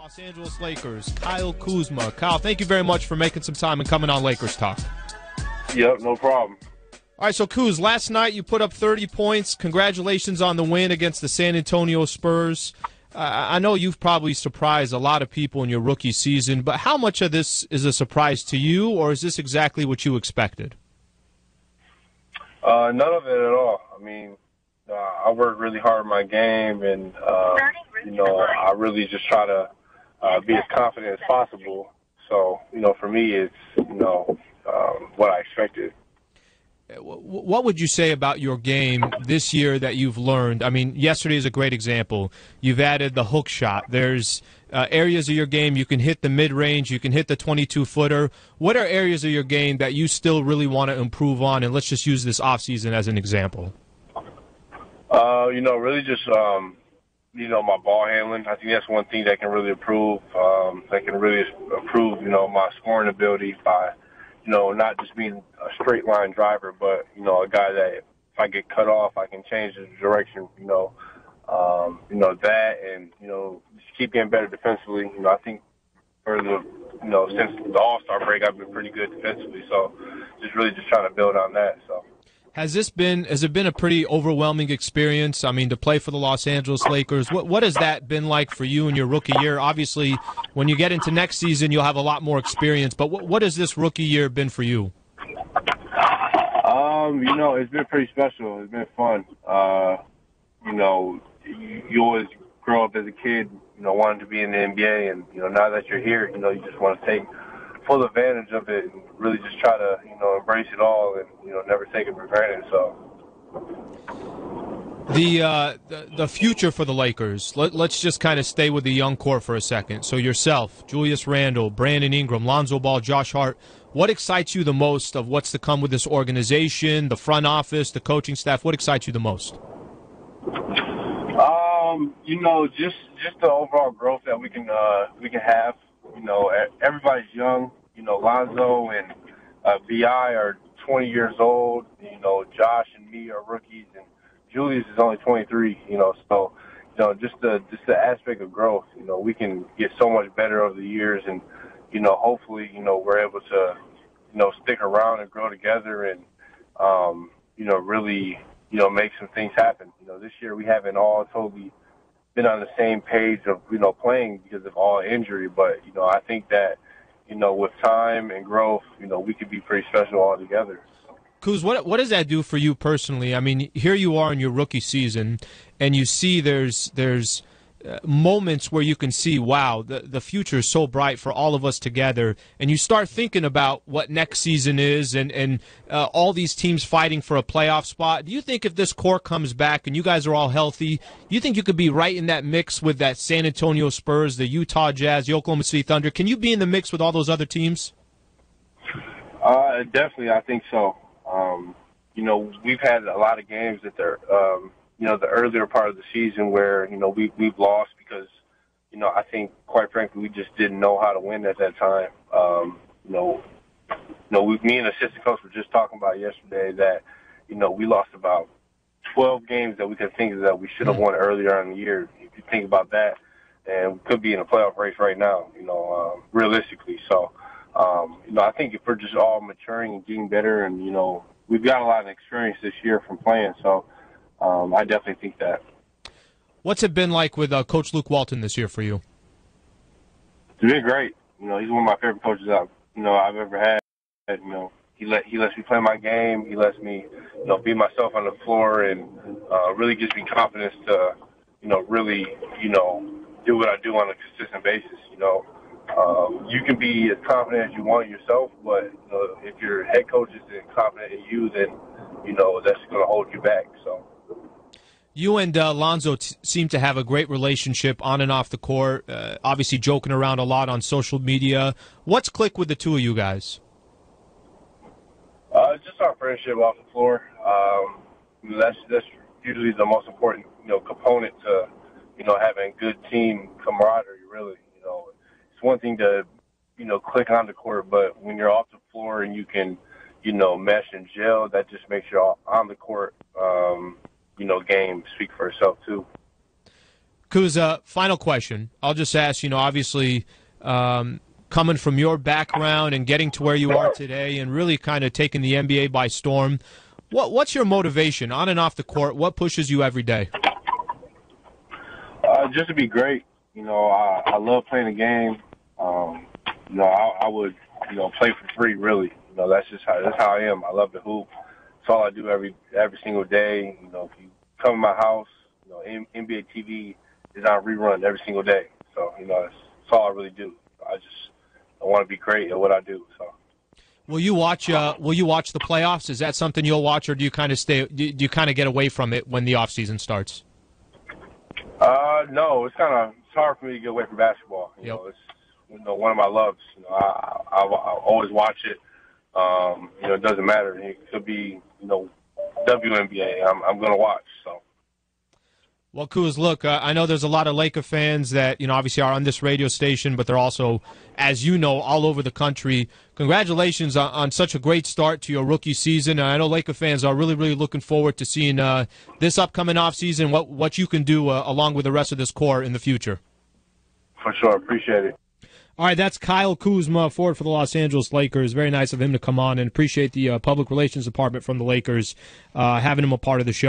Los Angeles Lakers, Kyle Kuzma. Kyle, thank you very much for making some time and coming on Lakers Talk. Yep, no problem. All right, so Kuz, last night you put up 30 points. Congratulations on the win against the San Antonio Spurs. Uh, I know you've probably surprised a lot of people in your rookie season, but how much of this is a surprise to you, or is this exactly what you expected? Uh, none of it at all. I mean, uh, I work really hard in my game, and uh, you know, I really just try to uh, be as confident as possible. So, you know, for me, it's you know um, what I expected. What would you say about your game this year that you've learned? I mean, yesterday is a great example. You've added the hook shot. There's uh, areas of your game you can hit the mid range, you can hit the 22 footer. What are areas of your game that you still really want to improve on? And let's just use this offseason as an example. Uh, you know, really just um, you know my ball handling. I think that's one thing that can really improve. Um, that can really improve, you know, my scoring ability by you know, not just being a straight line driver, but, you know, a guy that if I get cut off, I can change the direction, you know, um, you know, that and, you know, just keep getting better defensively. You know, I think for the, you know, since the All-Star break, I've been pretty good defensively. So just really just trying to build on that. So. Has this been has it been a pretty overwhelming experience? I mean, to play for the Los Angeles Lakers, what what has that been like for you in your rookie year? Obviously, when you get into next season, you'll have a lot more experience. But what what has this rookie year been for you? Um, you know, it's been pretty special. It's been fun. Uh, you know, you, always grow up as a kid, you know, wanting to be in the NBA, and you know, now that you're here, you know, you just want to take full advantage of it and really just try to, you know, embrace it all and, you know, never take it for granted. So. The, uh, the, the future for the Lakers. Let, us just kind of stay with the young core for a second. So yourself, Julius Randle, Brandon Ingram, Lonzo Ball, Josh Hart. What excites you the most of what's to come with this organization, the front office, the coaching staff? What excites you the most? Um, you know, just just the overall growth that we can uh, we can have. You know, everybody's young you know, Lonzo and uh, B.I. are 20 years old. You know, Josh and me are rookies, and Julius is only 23. You know, so you know, just the just the aspect of growth. You know, we can get so much better over the years, and you know, hopefully, you know, we're able to, you know, stick around and grow together, and um, you know, really, you know, make some things happen. You know, this year we haven't all totally been on the same page of you know playing because of all injury, but you know, I think that you know, with time and growth, you know, we could be pretty special all together. Kuz, what what does that do for you personally? I mean, here you are in your rookie season, and you see there's there's moments where you can see, wow, the, the future is so bright for all of us together. And you start thinking about what next season is and, and uh, all these teams fighting for a playoff spot. Do you think if this core comes back and you guys are all healthy, you think you could be right in that mix with that San Antonio Spurs, the Utah Jazz, the Oklahoma City Thunder? Can you be in the mix with all those other teams? Uh, definitely, I think so. Um, you know, we've had a lot of games that they're um, you know, the earlier part of the season where, you know, we, we've lost because, you know, I think quite frankly, we just didn't know how to win at that time. Um, you know, you know, we, me and assistant coach were just talking about yesterday that, you know, we lost about 12 games that we could think of that we should have won earlier in the year. If you think about that, and we could be in a playoff race right now, you know, um, realistically. So, um, you know, I think if we're just all maturing and getting better and, you know, we've got a lot of experience this year from playing. So, um, I definitely think that. What's it been like with uh, Coach Luke Walton this year for you? It's been great. You know, he's one of my favorite coaches I've you know I've ever had. You know, he let he lets me play my game. He lets me you know be myself on the floor and uh, really gives me confidence to you know really you know do what I do on a consistent basis. You know, um, you can be as confident as you want yourself, but you know, if your head coach isn't confident in you, then you know that's going to hold you back. So. You and uh, Lonzo t- seem to have a great relationship on and off the court. Uh, obviously, joking around a lot on social media. What's click with the two of you guys? Uh, just our friendship off the floor. Um, that's that's usually the most important, you know, component to, you know, having good team camaraderie. Really, you know, it's one thing to, you know, click on the court, but when you're off the floor and you can, you know, mesh and gel, that just makes you all on the court. Um, know, game speak for itself too. Kuzma, final question. I'll just ask. You know, obviously, um, coming from your background and getting to where you are today, and really kind of taking the NBA by storm. What what's your motivation on and off the court? What pushes you every day? Uh, just to be great. You know, I, I love playing the game. Um, you know, I, I would you know play for free. Really, you know, that's just how that's how I am. I love the hoop. It's all I do every every single day. You know, if you come to my house, you know, NBA TV is on rerun every single day. So you know, that's, that's all I really do. I just I want to be great at what I do. So. Will you watch? Uh, will you watch the playoffs? Is that something you'll watch, or do you kind of stay? Do you kind of get away from it when the off season starts? Uh, no, it's kind of it's hard for me to get away from basketball. You yep. know, it's you know one of my loves. You know, I, I, I always watch it. Um, you know, it doesn't matter. It could be you know WNBA. I'm I'm gonna watch. So. Well, Kuz, look, uh, I know there's a lot of Laker fans that, you know, obviously are on this radio station, but they're also, as you know, all over the country. Congratulations on, on such a great start to your rookie season. I know Laker fans are really, really looking forward to seeing uh, this upcoming offseason, what, what you can do uh, along with the rest of this core in the future. For sure. Appreciate it. All right, that's Kyle Kuzma, forward for the Los Angeles Lakers. Very nice of him to come on and appreciate the uh, public relations department from the Lakers uh, having him a part of the show.